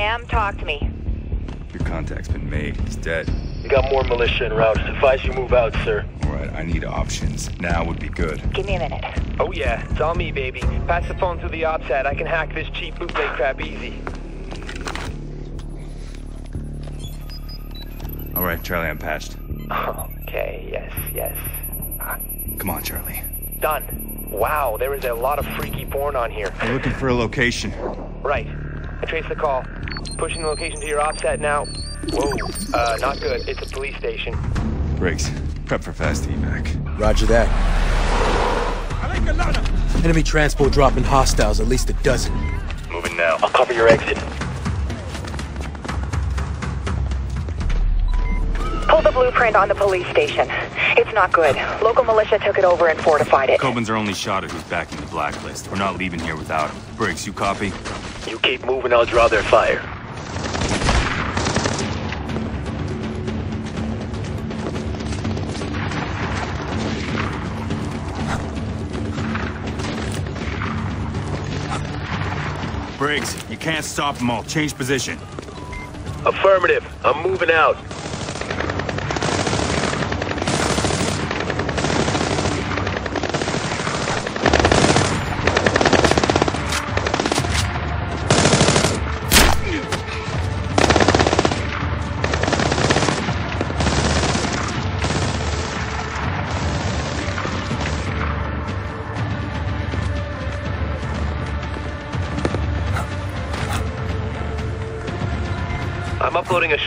Sam, talk to me. Your contact's been made. He's dead. We got more militia en route. Advise you move out, sir. All right, I need options. Now would be good. Give me a minute. Oh yeah, it's all me, baby. Pass the phone through the OPSAT. I can hack this cheap bootleg crap easy. All right, Charlie, I'm patched. Okay, yes, yes. Come on, Charlie. Done. Wow, there is a lot of freaky porn on here. I'm looking for a location. Right. I traced the call. Pushing the location to your OPSAT now. Whoa, uh, not good. It's a police station. Briggs, prep for fast evac. Roger that. Enemy transport dropping hostiles, at least a dozen. Moving now. I'll cover your exit. Pull the blueprint on the police station. It's not good. Local militia took it over and fortified it. Kobin's our only shot at who's back in the blacklist. We're not leaving here without him. Briggs, you copy? You keep moving, I'll draw their fire. Briggs, you can't stop them all. Change position. Affirmative. I'm moving out.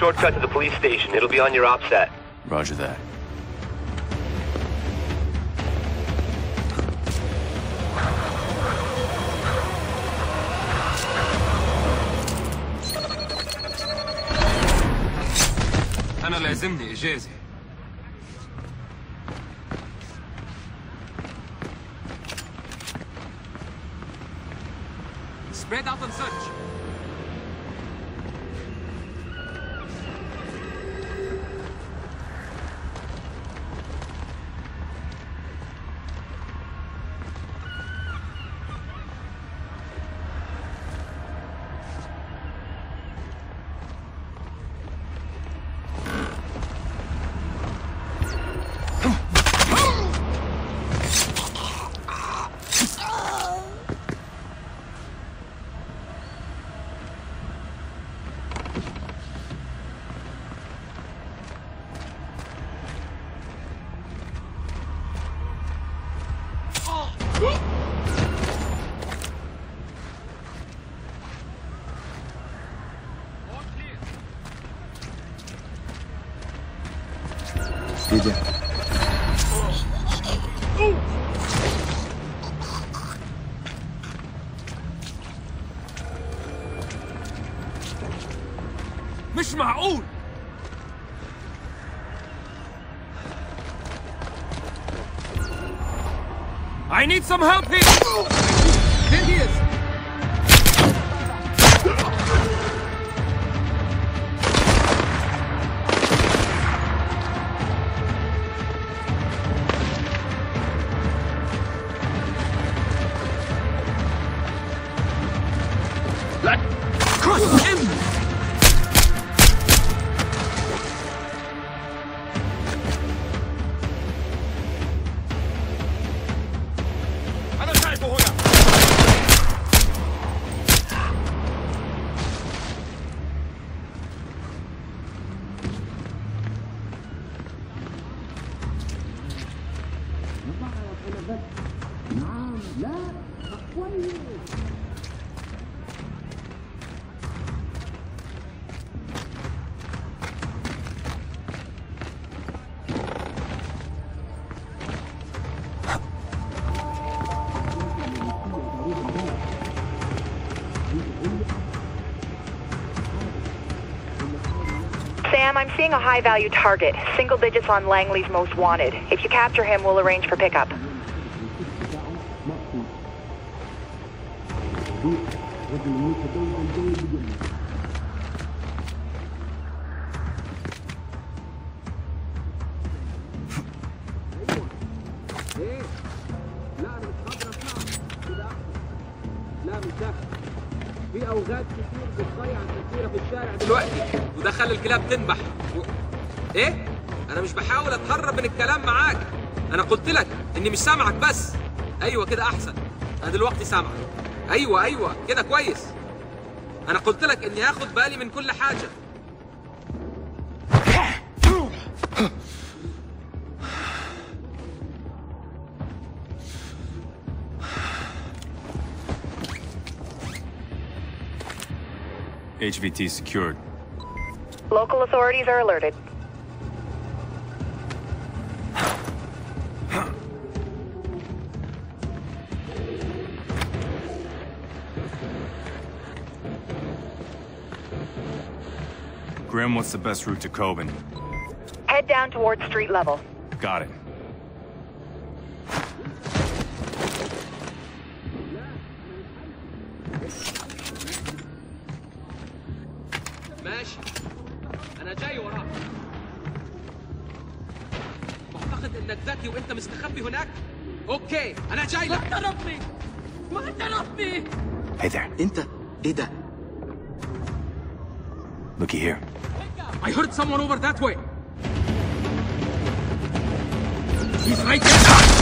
shortcut to the police station. It'll be on your OPSAT. Roger that. أنا لازمني إجازة DJ. مش معقول I need some help here! Sam, I'm seeing a high-value target. Single digits on Langley's most wanted. If you capture him, we'll arrange for pickup. أنا قلت لك إني مش سامعك بس. أيوه كده أحسن. أنا دلوقتي سامعك. أيوه أيوه كده كويس. أنا قلت لك إني هاخد بالي من كل حاجة. HVT secured. Local authorities are alerted. him what's the best route to Kobin. Head down towards street level. Got it. ماشي انا جاي وراك معتقد انك ذكي وانت مستخبي هناك اوكي انا جاي لك وانت ربي وانت ربي Hey there. انت ايه Looky here. I heard someone over that way. He's right there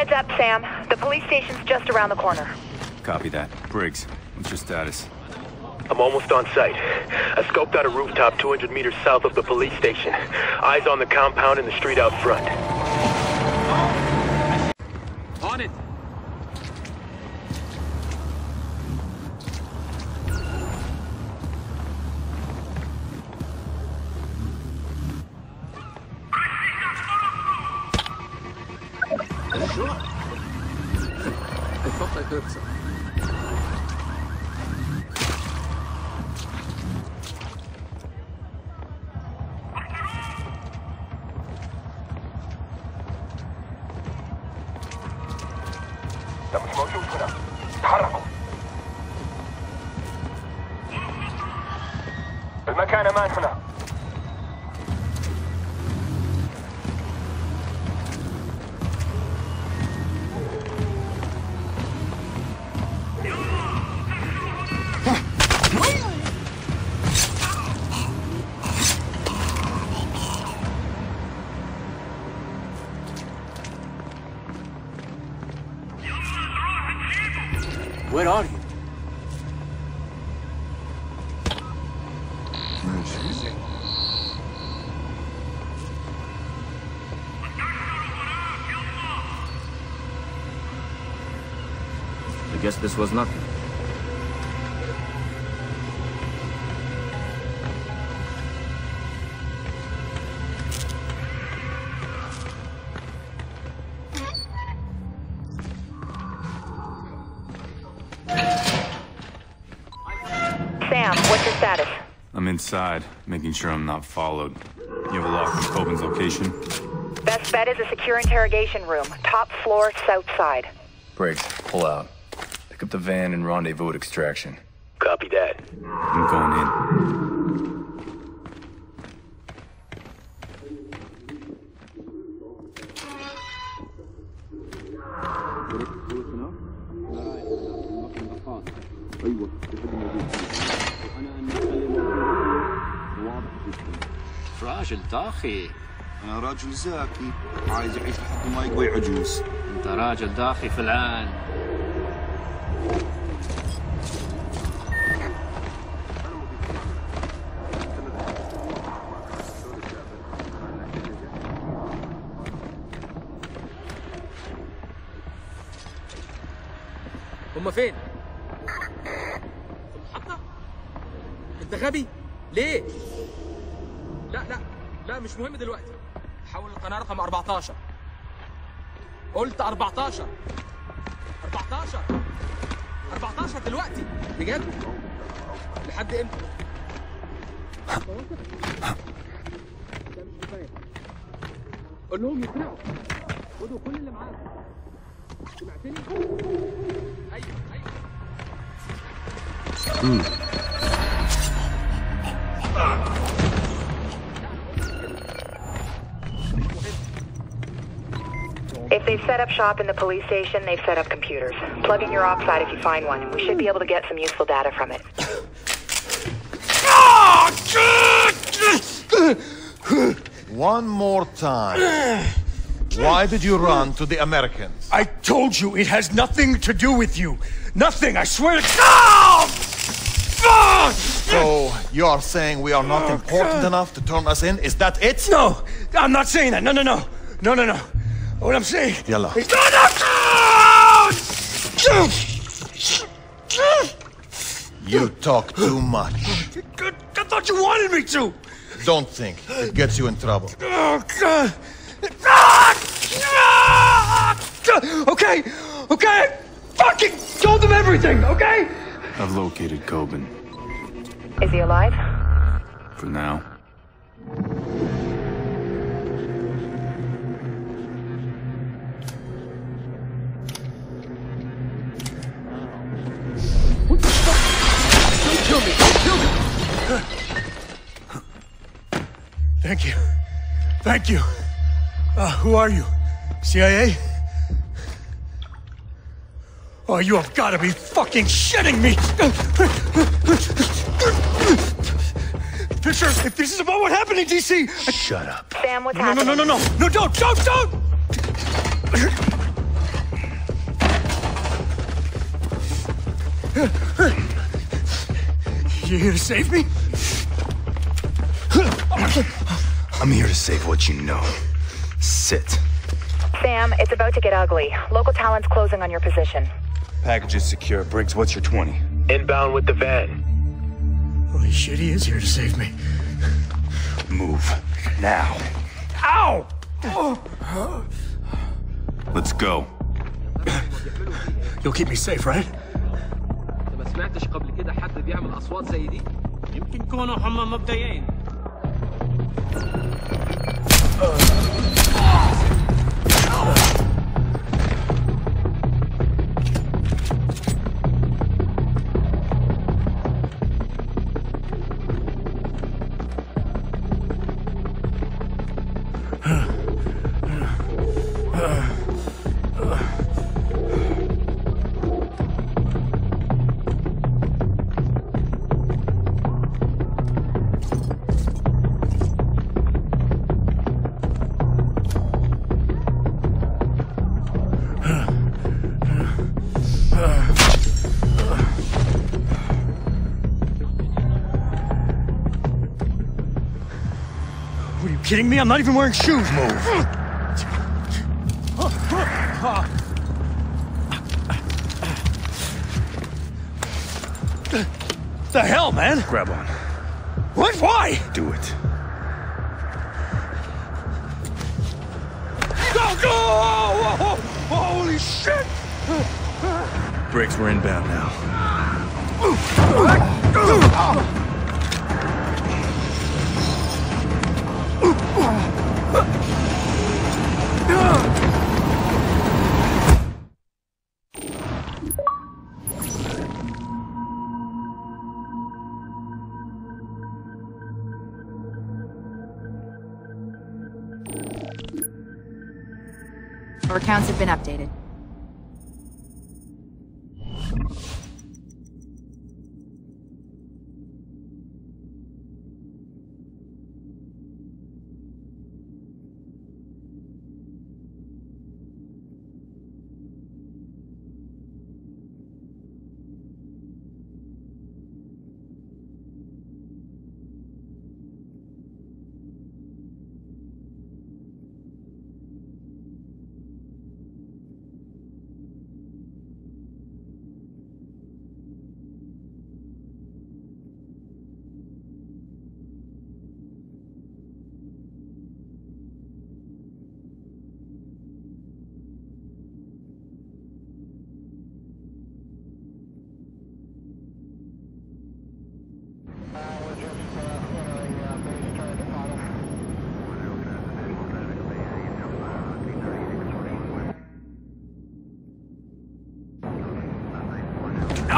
Heads up, Sam. The police station's just around the corner. Copy that. Briggs, what's your status? I'm almost on site. I scoped out a rooftop 200 meters south of the police station. Eyes on the compound and the street out front. ده مش موجود هنا. تحركوا. المكان أمان هنا. Guess this was nothing. Sam, what's your status? I'm inside, making sure I'm not followed. You have a lock on Kobin's location? Best bet is a secure interrogation room. Top floor, south side. Briggs, pull out. Pick up the van and rendezvous at extraction. Copy that. I'm going in. راجل داخي أنا راجل زاكي عايز يعيش لحد ما يقوي عجوز انت راجل داخي في العين 14 قلت 14 14 14 دلوقتي. بجد؟ لحد إمتى؟ قول لهم يسرعوا خدوا كل اللي معاكم. سمعتني؟ أيوه أيوه. They've set up shop in the police station, they've set up computers. Plug in your OPSAT if you find one. We should be able to get some useful data from it. One more time. Why did you run to the Americans? I told you it has nothing to do with you. Nothing, I swear to God! So, you are saying we are not oh, important enough to turn us in? Is that it? No, I'm not saying that. No, no, no. No, no, no. What I'm saying Yalla. is... No, no! You talk too much. I thought you wanted me to. Don't think. It gets you in trouble. Oh, God. Okay, okay, I fucking told them everything, okay? I've located Kobin. Is he alive? For now. Thank you. Thank you. Uh, who are you? CIA? Oh, you have got to be fucking shitting me! Fisher, if this is about what happened in DC, I... Shut up. Sam, what's No, no, happening? no, no, no, no, don't, don't, don't! You here to save me? I'm here to save what you know. Sit. Sam, it's about to get ugly. Local talent's closing on your position. Package is secure. Briggs, what's your 20? Inbound with the van. Holy shit, he is here to save me. Move. Now. Ow! Let's go. You'll keep me safe, right? انت ما سمعتش قبل كده حد بيعمل اصوات زي دي يمكن كونوا هم مبدئيين what kidding me? I'm not even wearing shoes. Move. The hell, man? Grab on. What? Why? Do it. Go, go! Oh, holy shit! Briggs, we're inbound now. Our accounts have been updated.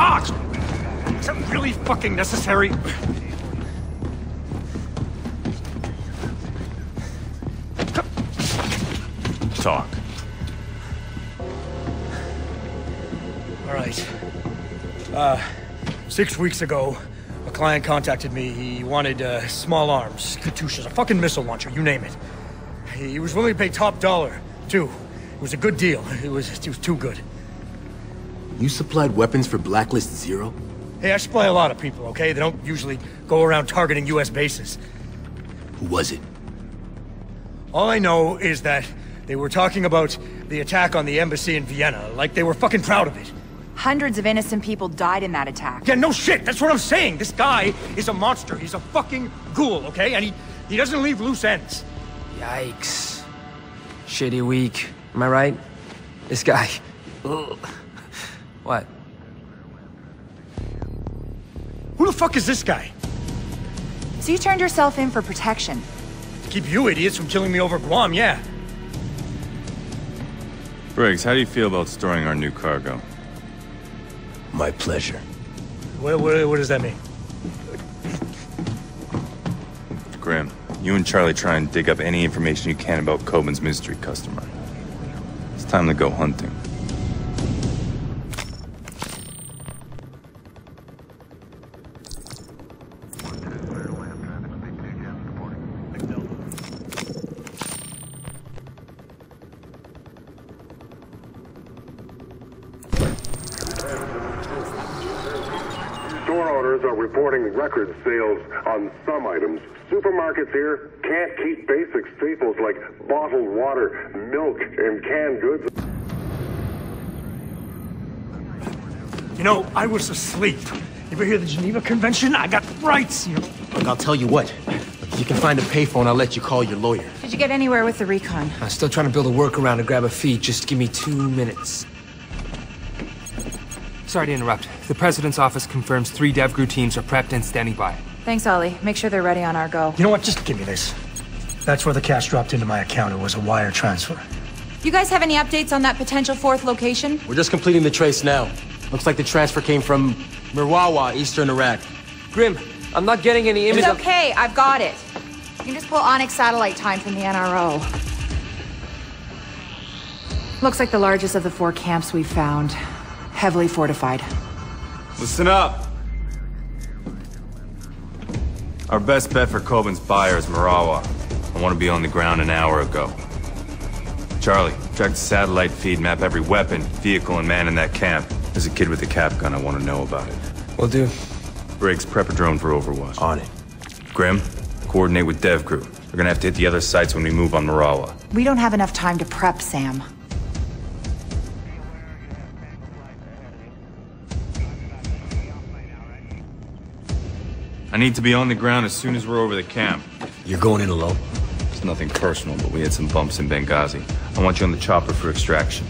Ah! Is that really fucking necessary? Talk. All right. Uh, six weeks ago, a client contacted me. He wanted uh, small arms, Katyushas, a fucking missile launcher, you name it. He was willing to pay top dollar, too. It was a good deal. It was, it was too good. You supplied weapons for Blacklist Zero? Hey, I supply a lot of people, okay? They don't usually go around targeting U.S. bases. Who was it? All I know is that they were talking about the attack on the embassy in Vienna, like they were fucking proud of it. Hundreds of innocent people died in that attack. Yeah, no shit, that's what I'm saying. This guy is a monster. He's a fucking ghoul, okay? And he, he doesn't leave loose ends. Yikes. Shitty week. Am I right? This guy. Ugh. What? Who the fuck is this guy? So you turned yourself in for protection. To keep you idiots from killing me over Guam, yeah. Briggs, how do you feel about storing our new cargo? My pleasure. What, what, what does that mean? Graham, you and Charlie try and dig up any information you can about Kobin's mystery customer. It's time to go hunting. Are reporting record sales on some items. Supermarkets here can't keep basic staples like bottled water, milk, and canned goods. You know, I was asleep. You ever hear the Geneva Convention? I got rights, you know. Look, I'll tell you what. If you can find a payphone, I'll let you call your lawyer. Did you get anywhere with the recon? I'm still trying to build a workaround to grab a feed. Just give me two minutes. Sorry to interrupt. The President's office confirms three DevGru teams are prepped and standing by. Thanks, Ollie. Make sure they're ready on our go. You know what? Just give me this. That's where the cash dropped into my account. It was a wire transfer. You guys have any updates on that potential fourth location? We're just completing the trace now. Looks like the transfer came from Mirawa, eastern Iraq. Grim, I'm not getting any images. It's images. okay. I've got it. You can just pull Onyx satellite time from the NRO. Looks like the largest of the four camps we've found. Heavily fortified. Listen up. Our best bet for Kobin's buyer is Mirawa. I want to be on the ground an hour ago. Charlie, track the satellite feed, map every weapon, vehicle, and man in that camp. There's a kid with a cap gun. I want to know about it. Will do. Briggs, prep a drone for Overwatch. On it. Grim, coordinate with DevGru. We're gonna have to hit the other sites when we move on Mirawa. We don't have enough time to prep, Sam. I need to be on the ground as soon as we're over the camp. You're going in alone? It's nothing personal, but we had some bumps in Benghazi. I want you on the chopper for extraction.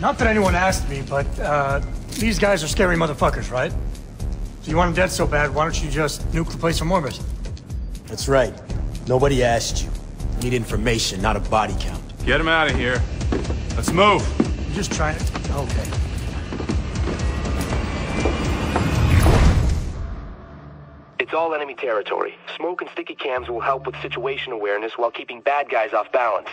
Not that anyone asked me, but, uh, these guys are scary motherfuckers, right? If you want them dead so bad, why don't you just nuke the place from orbit? That's right. Nobody asked you. We need information, not a body count. Get him out of here. Let's move. I'm just trying to... Okay. It's all enemy territory. Smoke and sticky cams will help with situation awareness while keeping bad guys off balance.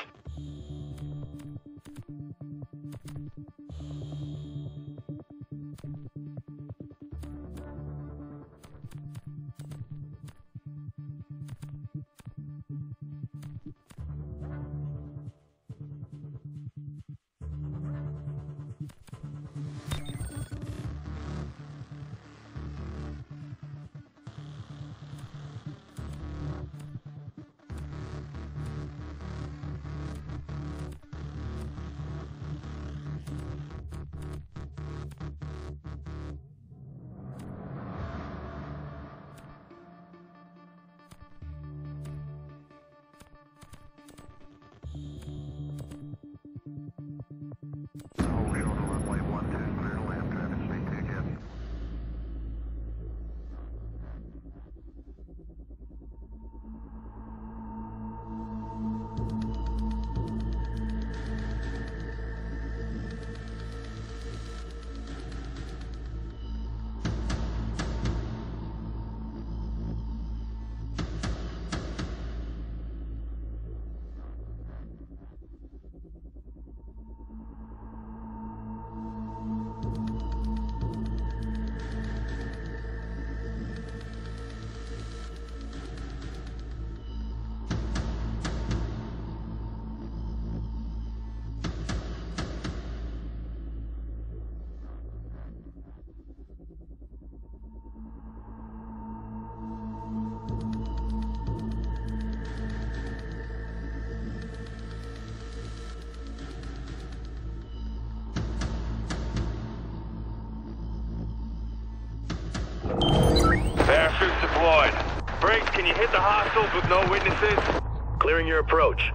Hostiles with no witnesses? Clearing your approach.